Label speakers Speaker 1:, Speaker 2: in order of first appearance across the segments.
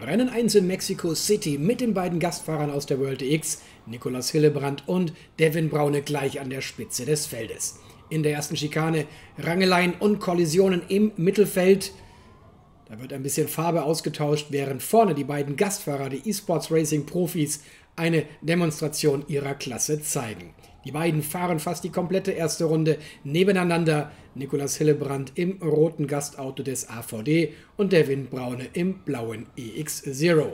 Speaker 1: Rennen 1 in Mexico City mit den beiden Gastfahrern aus der World X, Nicolas Hillebrand und Devin Braune gleich an der Spitze des Feldes. In der ersten Schikane Rangeleien und Kollisionen im Mittelfeld. Da wird ein bisschen Farbe ausgetauscht, während vorne die beiden Gastfahrer, die eSports Racing Profis, eine Demonstration ihrer Klasse zeigen. Die beiden fahren fast die komplette erste Runde nebeneinander. Nikolas Hillebrand im roten Gastauto des AVD und Devin Braune im blauen EX0.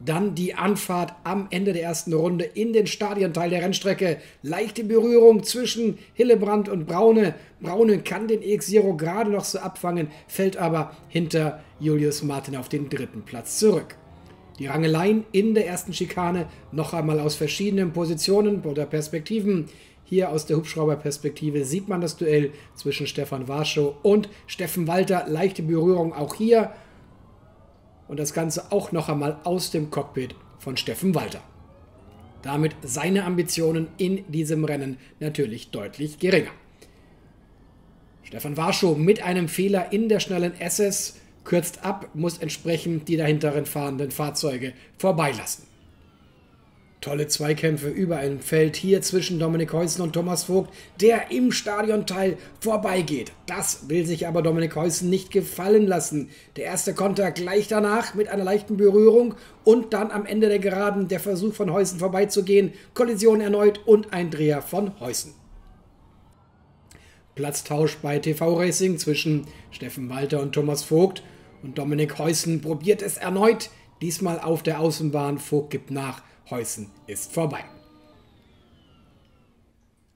Speaker 1: Dann die Anfahrt am Ende der ersten Runde in den Stadionteil der Rennstrecke. Leichte Berührung zwischen Hillebrand und Braune. Braune kann den EX0 gerade noch so abfangen, fällt aber hinter Julius Martin auf den dritten Platz zurück. Die Rangeleien in der ersten Schikane noch einmal aus verschiedenen Positionen oder Perspektiven. Hier aus der Hubschrauberperspektive sieht man das Duell zwischen Stefan Warschow und Steffen Walter. Leichte Berührung auch hier. Und das Ganze auch noch einmal aus dem Cockpit von Steffen Walter. Damit seine Ambitionen in diesem Rennen natürlich deutlich geringer. Stefan Warschow mit einem Fehler in der schnellen SS kürzt ab, muss entsprechend die dahinteren fahrenden Fahrzeuge vorbeilassen. Tolle Zweikämpfe über ein Feld hier zwischen Dominik Heusen und Thomas Vogt, der im Stadionteil vorbeigeht. Das will sich aber Dominik Heusen nicht gefallen lassen. Der erste Konter gleich danach mit einer leichten Berührung und dann am Ende der Geraden der Versuch von Heusen vorbeizugehen. Kollision erneut und ein Dreher von Heusen. Platztausch bei TV Racing zwischen Steffen Walter und Thomas Vogt. Und Dominik Heusen probiert es erneut, diesmal auf der Außenbahn. Vogt gibt nach, Heusen ist vorbei.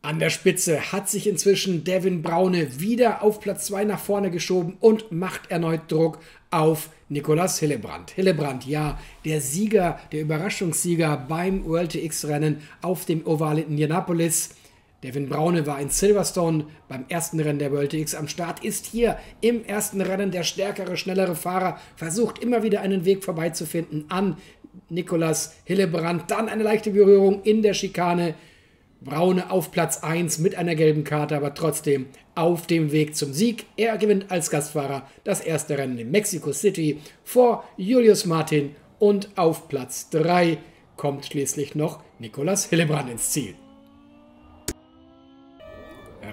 Speaker 1: An der Spitze hat sich inzwischen Devin Braune wieder auf Platz 2 nach vorne geschoben und macht erneut Druck auf Nicolas Hillebrand. Hillebrand, ja, der Sieger, der Überraschungssieger beim World TX-Rennen auf dem Oval in Indianapolis. Devin Braune war in Silverstone beim ersten Rennen der World X am Start, ist hier im ersten Rennen der stärkere, schnellere Fahrer, versucht immer wieder einen Weg vorbeizufinden an Nikolas Hillebrand. Dann eine leichte Berührung in der Schikane. Braune auf Platz 1 mit einer gelben Karte, aber trotzdem auf dem Weg zum Sieg. Er gewinnt als Gastfahrer das erste Rennen in Mexico City vor Julius Martin und auf Platz 3 kommt schließlich noch Nikolas Hillebrand ins Ziel.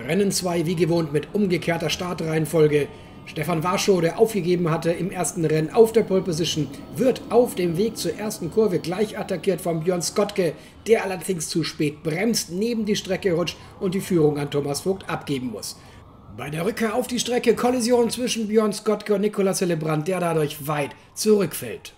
Speaker 1: Rennen 2 wie gewohnt mit umgekehrter Startreihenfolge. Stefan Warschow, der aufgegeben hatte im ersten Rennen auf der Pole Position, wird auf dem Weg zur ersten Kurve gleich attackiert von Björn Skottke, der allerdings zu spät bremst, neben die Strecke rutscht und die Führung an Thomas Vogt abgeben muss. Bei der Rückkehr auf die Strecke Kollision zwischen Björn Skottke und Nikolaus Hillebrand, der dadurch weit zurückfällt.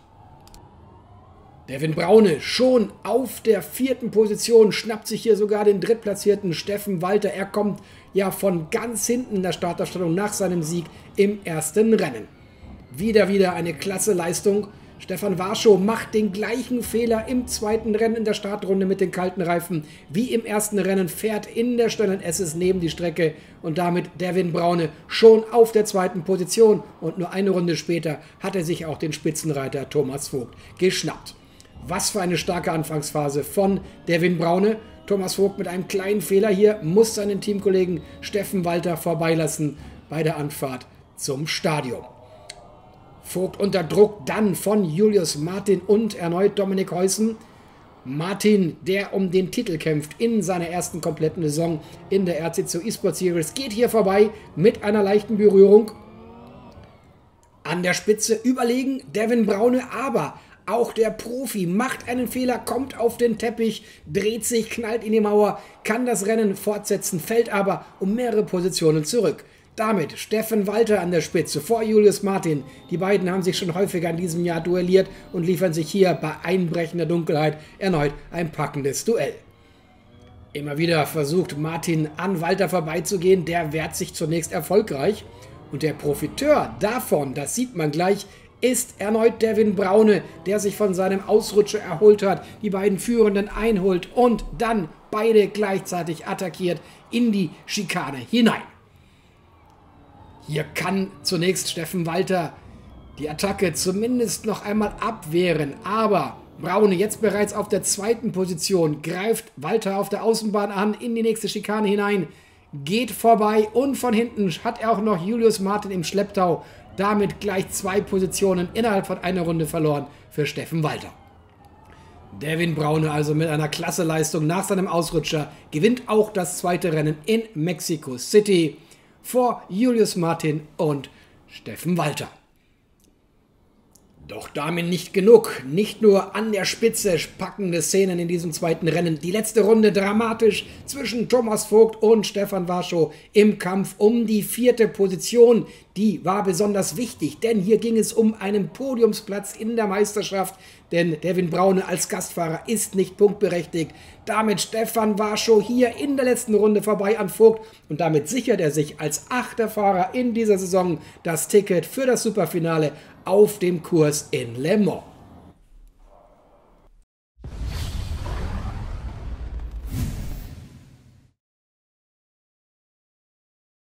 Speaker 1: Devin Braune schon auf der vierten Position, schnappt sich hier sogar den drittplatzierten Steffen Walter. Er kommt ja von ganz hinten in der Startaufstellung nach seinem Sieg im ersten Rennen. Wieder, wieder eine klasse Leistung. Stefan Warschow macht den gleichen Fehler im zweiten Rennen in der Startrunde mit den kalten Reifen wie im ersten Rennen, fährt in der schnellen SS neben die Strecke und damit Devin Braune schon auf der zweiten Position und nur eine Runde später hat er sich auch den Spitzenreiter Thomas Vogt geschnappt. Was für eine starke Anfangsphase von Devin Braune. Thomas Vogt mit einem kleinen Fehler hier muss seinen Teamkollegen Steffen Walter vorbeilassen bei der Anfahrt zum Stadion. Vogt unter Druck dann von Julius Martin und erneut Dominik Heusen. Martin, der um den Titel kämpft in seiner ersten kompletten Saison in der RC2 eSports Series, geht hier vorbei mit einer leichten Berührung. An der Spitze überlegen Devin Braune, aber auch der Profi macht einen Fehler, kommt auf den Teppich, dreht sich, knallt in die Mauer, kann das Rennen fortsetzen, fällt aber um mehrere Positionen zurück. Damit Steffen Walter an der Spitze vor Julius Martin. Die beiden haben sich schon häufiger in diesem Jahr duelliert und liefern sich hier bei einbrechender Dunkelheit erneut ein packendes Duell. Immer wieder versucht Martin an Walter vorbeizugehen, der wehrt sich zunächst erfolgreich. Und der Profiteur davon, das sieht man gleich, ist erneut Devin Braune, der sich von seinem Ausrutscher erholt hat, die beiden Führenden einholt und dann beide gleichzeitig attackiert in die Schikane hinein. Hier kann zunächst Steffen Walter die Attacke zumindest noch einmal abwehren, aber Braune jetzt bereits auf der zweiten Position, greift Walter auf der Außenbahn an, in die nächste Schikane hinein, geht vorbei und von hinten hat er auch noch Julius Martin im Schlepptau damit gleich zwei Positionen innerhalb von einer Runde verloren für Steffen Walter. Devin Braune also mit einer klasse Leistung nach seinem Ausrutscher gewinnt auch das zweite Rennen in Mexico City vor Julius Martin und Steffen Walter. Doch damit nicht genug. Nicht nur an der Spitze packende Szenen in diesem zweiten Rennen. Die letzte Runde dramatisch zwischen Thomas Vogt und Stefan Warschow im Kampf um die vierte Position. Die war besonders wichtig, denn hier ging es um einen Podiumsplatz in der Meisterschaft. Denn Devin Braune als Gastfahrer ist nicht punktberechtigt. Damit Stefan Warschow hier in der letzten Runde vorbei an Vogt und damit sichert er sich als achter Fahrer in dieser Saison das Ticket für das Superfinale auf dem Kurs in Le Mans.